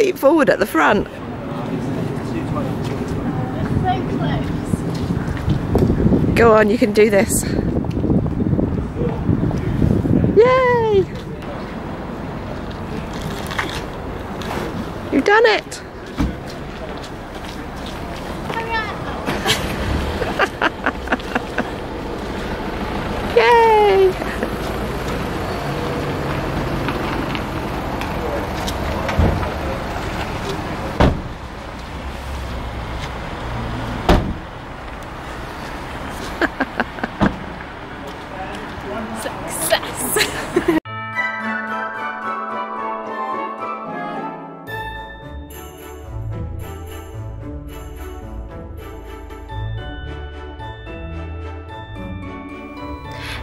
seat forward at the front. Go on, you can do this.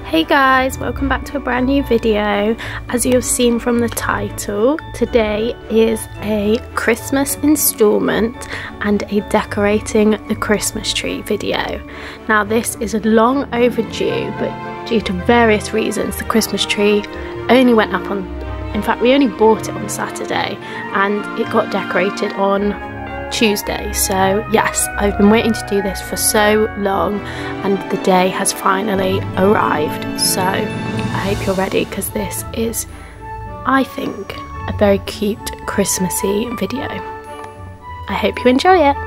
Hey guys, welcome back to a brand new video. As you have seen from the title, today is a Christmas installment and a decorating the Christmas tree video. Now this is a long overdue, but due to various reasons, the Christmas tree only went up on, in fact we only bought it on Saturday and it got decorated on Tuesday. So, yes, I've been waiting to do this for so long, and the day has finally arrived. So, I hope you're ready because this is, I think, a very cute Christmassy video. I hope you enjoy it.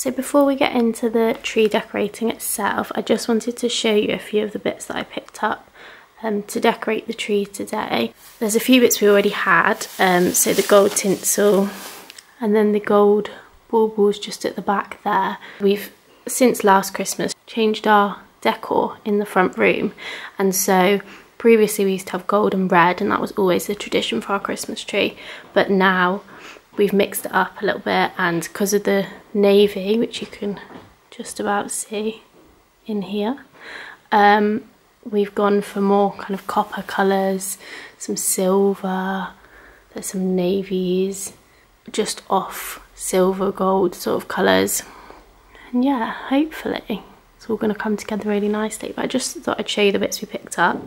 So before we get into the tree decorating itself, I just wanted to show you a few of the bits that I picked up um, to decorate the tree today. There's a few bits we already had, um, so the gold tinsel and then the gold baubles just at the back there. We've, since last Christmas, changed our decor in the front room and so previously we used to have gold and red and that was always the tradition for our Christmas tree but now we've mixed it up a little bit and because of the navy which you can just about see in here um, we've gone for more kind of copper colours some silver there's some navies just off silver gold sort of colours. And yeah hopefully it's all going to come together really nicely but I just thought I'd show you the bits we picked up.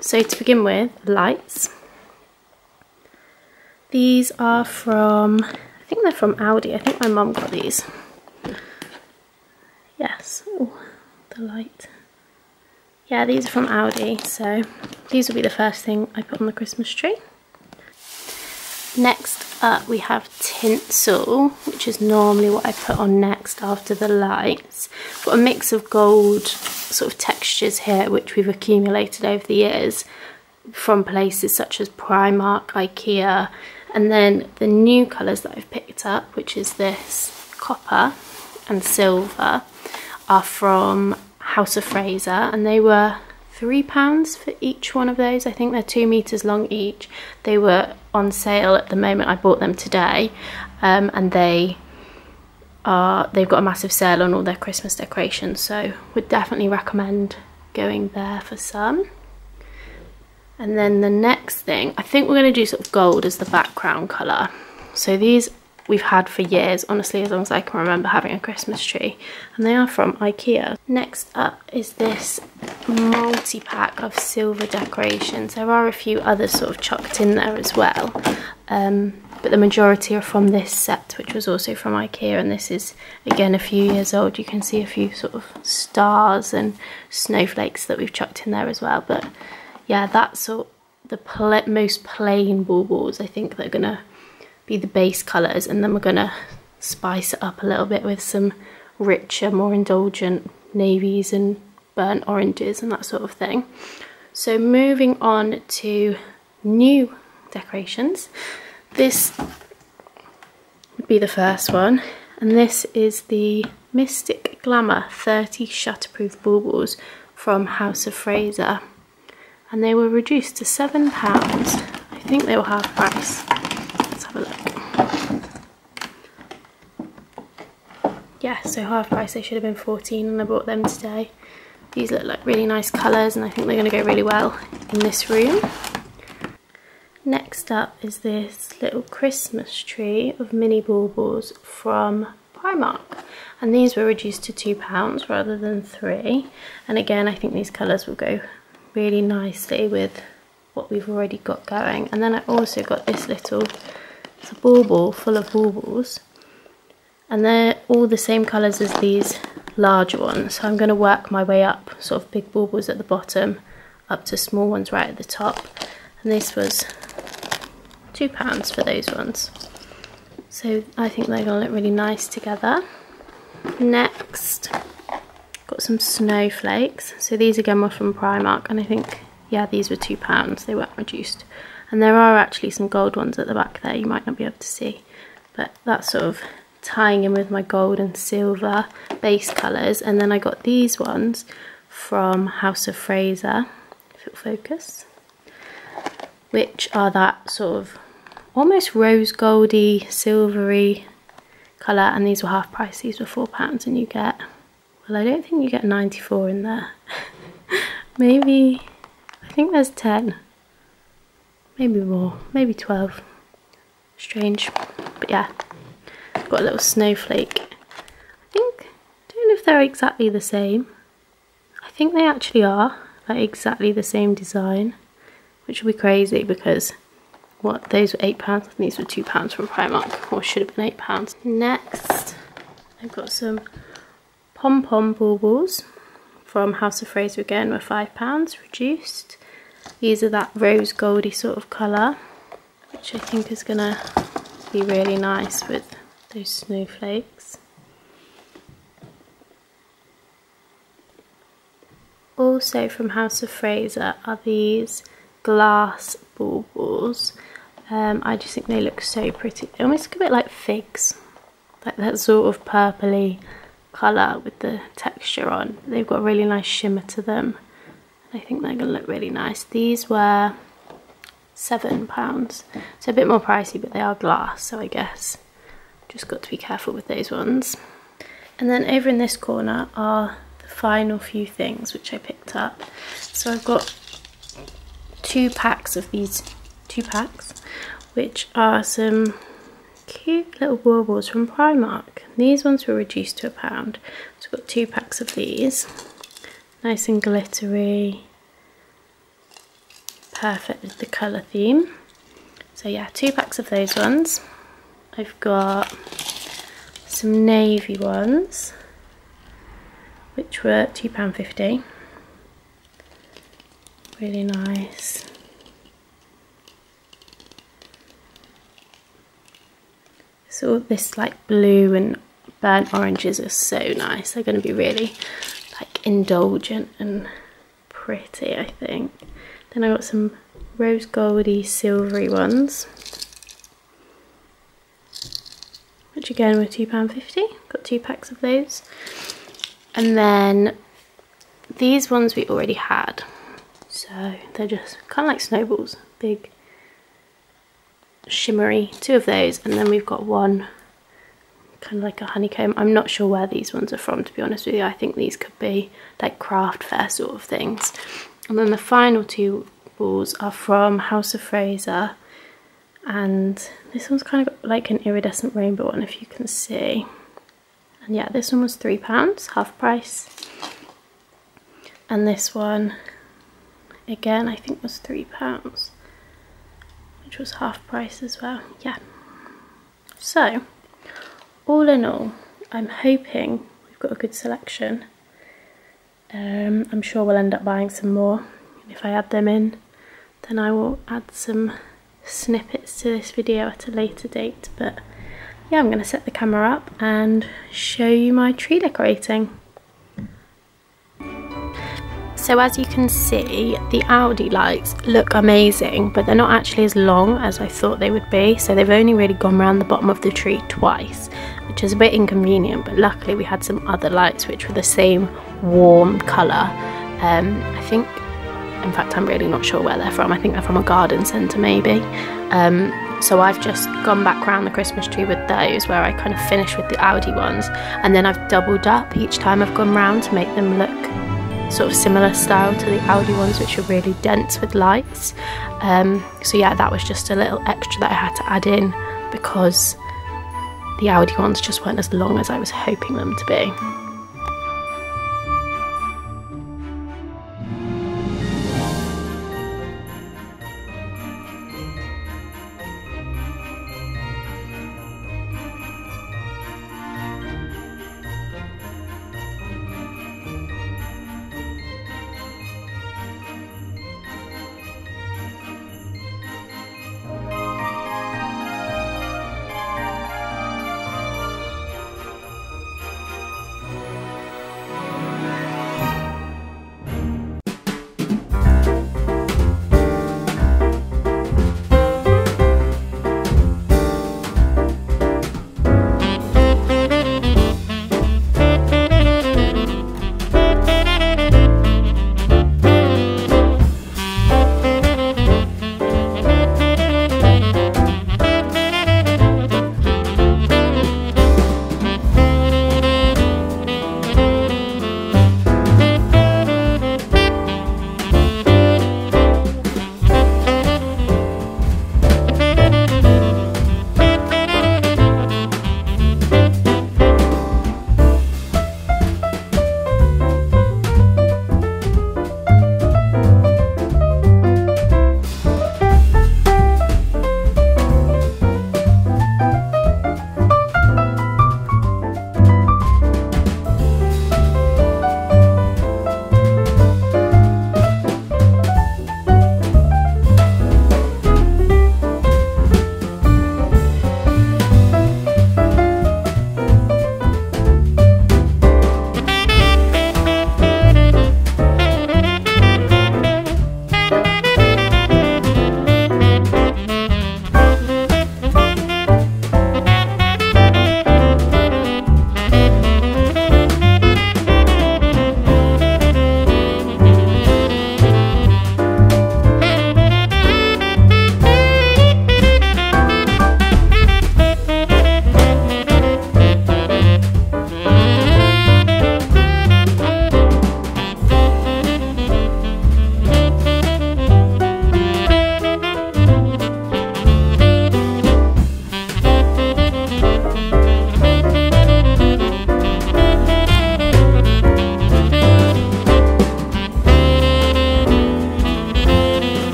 So to begin with lights these are from, I think they're from Aldi. I think my mum got these. Yes, Ooh, the light. Yeah, these are from Aldi, so these will be the first thing I put on the Christmas tree. Next up we have tinsel, which is normally what I put on next after the lights. Got a mix of gold sort of textures here, which we've accumulated over the years from places such as Primark, Ikea, and then the new colours that I've picked up, which is this copper and silver, are from House of Fraser and they were three pounds for each one of those. I think they're two meters long each. They were on sale at the moment. I bought them today um, and they are, they've got a massive sale on all their Christmas decorations. So would definitely recommend going there for some. And then the next thing, I think we're going to do sort of gold as the background colour. So these we've had for years, honestly, as long as I can remember having a Christmas tree. And they are from Ikea. Next up is this multi-pack of silver decorations. There are a few others sort of chucked in there as well. Um, but the majority are from this set, which was also from Ikea. And this is, again, a few years old. You can see a few sort of stars and snowflakes that we've chucked in there as well. But yeah, that's sort the pl most plain baubles. I think they're gonna be the base colours and then we're gonna spice it up a little bit with some richer, more indulgent navies and burnt oranges and that sort of thing. So moving on to new decorations. This would be the first one and this is the Mystic Glamour 30 Shatterproof Baubles from House of Fraser and they were reduced to £7. I think they were half price. Let's have a look. yeah, so half price, they should have been 14 and I bought them today. These look like really nice colours and I think they're going to go really well in this room. Next up is this little Christmas tree of mini baubles from Primark and these were reduced to £2 rather than 3 and again I think these colours will go really nicely with what we've already got going. And then I also got this little it's a bauble full of baubles. And they're all the same colours as these larger ones. So I'm going to work my way up sort of big baubles at the bottom up to small ones right at the top. And this was two pounds for those ones. So I think they're going to look really nice together. Next got some snowflakes. So these again were from Primark and I think yeah these were two pounds. They weren't reduced. And there are actually some gold ones at the back there you might not be able to see. But that's sort of tying in with my gold and silver base colours. And then I got these ones from House of Fraser if it'll focus which are that sort of almost rose goldy silvery colour. And these were half price. These were four pounds and you get well I don't think you get 94 in there maybe I think there's 10 maybe more maybe 12 strange but yeah got a little snowflake. I think, don't know if they're exactly the same. I think they actually are, like exactly the same design, which would be crazy because what those were eight pounds and these were two pounds from Primark, or should have been eight pounds. Next, I've got some pom pom baubles from House of Fraser again, were five pounds reduced. These are that rose goldy sort of colour, which I think is gonna be really nice with those snowflakes. Also from House of Fraser are these glass baubles. Um, I just think they look so pretty. They almost look a bit like figs. Like that sort of purpley colour with the texture on. They've got a really nice shimmer to them. I think they're going to look really nice. These were £7. So a bit more pricey, but they are glass, so I guess just got to be careful with those ones. And then over in this corner are the final few things which I picked up. So I've got two packs of these, two packs, which are some cute little baubles from Primark. These ones were reduced to a pound. So I've got two packs of these. Nice and glittery. Perfect with the colour theme. So yeah, two packs of those ones. I've got some navy ones which were £2.50 really nice so this like blue and burnt oranges are so nice they're going to be really like indulgent and pretty I think then I got some rose goldy silvery ones which again were £2.50. Got two packs of those. And then these ones we already had. So they're just kind of like snowballs, big shimmery, two of those. And then we've got one kind of like a honeycomb. I'm not sure where these ones are from, to be honest with you. I think these could be like craft fair sort of things. And then the final two balls are from House of Fraser and this one's kind of like an iridescent rainbow one if you can see and yeah this one was three pounds half price and this one again I think was three pounds which was half price as well. Yeah. So all in all I'm hoping we've got a good selection. Um, I'm sure we'll end up buying some more. And if I add them in then I will add some snippets to this video at a later date. But yeah I'm going to set the camera up and show you my tree decorating. So as you can see the Aldi lights look amazing but they're not actually as long as I thought they would be so they've only really gone around the bottom of the tree twice which is a bit inconvenient but luckily we had some other lights which were the same warm colour. Um, I think In fact, I'm really not sure where they're from. I think they're from a garden centre, maybe. Um, so I've just gone back around the Christmas tree with those, where I kind of finished with the Aldi ones, and then I've doubled up each time I've gone round to make them look sort of similar style to the Aldi ones, which are really dense with lights. Um, so yeah, that was just a little extra that I had to add in because the Aldi ones just weren't as long as I was hoping them to be.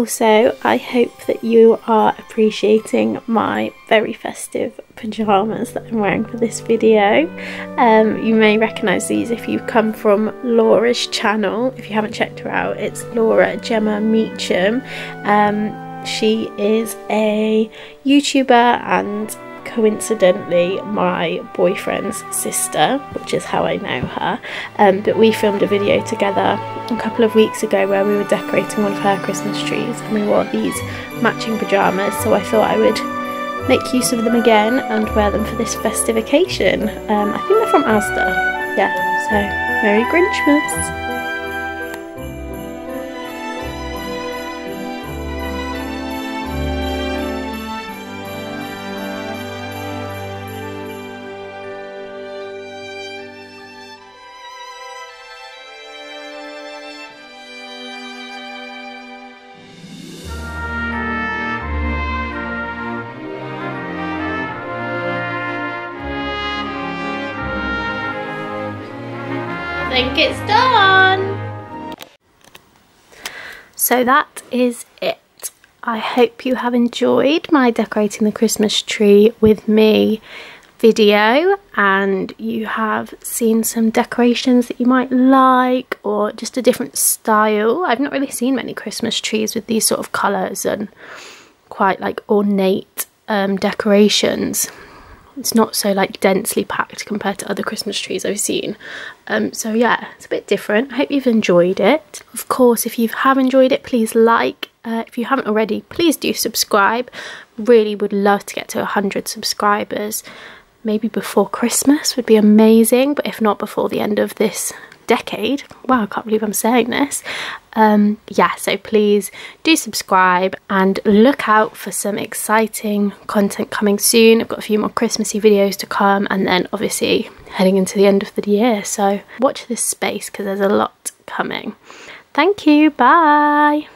Also, I hope that you are appreciating my very festive pyjamas that I'm wearing for this video. Um, you may recognise these if you've come from Laura's channel. If you haven't checked her out, it's Laura Gemma Meachem. Um, she is a YouTuber and coincidentally my boyfriend's sister, which is how I know her. Um, but we filmed a video together a couple of weeks ago where we were decorating one of her Christmas trees and we wore these matching pyjamas. So I thought I would make use of them again and wear them for this festive occasion. Um, I think they're from Asda. Yeah, so Merry Grinchmas! Think it's done. so that is it. I hope you have enjoyed my decorating the Christmas tree with me video and you have seen some decorations that you might like or just a different style. I've not really seen many Christmas trees with these sort of colours and quite like ornate um, decorations. It's not so like densely packed compared to other Christmas trees I've seen. Um, so yeah, it's a bit different. I hope you've enjoyed it. Of course, if you have enjoyed it, please like. Uh, if you haven't already, please do subscribe. Really would love to get to 100 subscribers maybe before Christmas would be amazing, but if not before the end of this decade. Wow, I can't believe I'm saying this. Um, yeah, so please do subscribe and look out for some exciting content coming soon. I've got a few more Christmassy videos to come, and then obviously heading into the end of the year. So watch this space because there's a lot coming. Thank you. Bye.